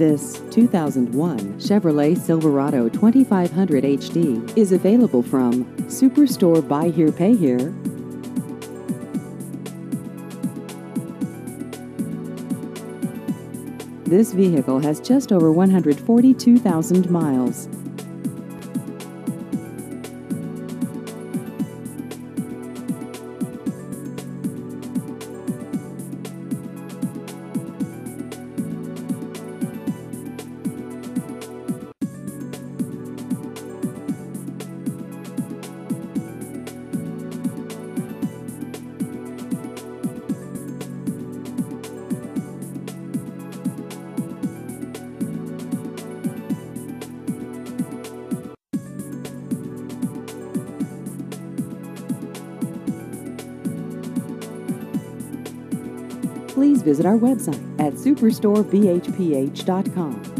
This 2001 Chevrolet Silverado 2500 HD is available from Superstore Buy Here Pay Here. This vehicle has just over 142,000 miles. Please visit our website at superstorebhph.com.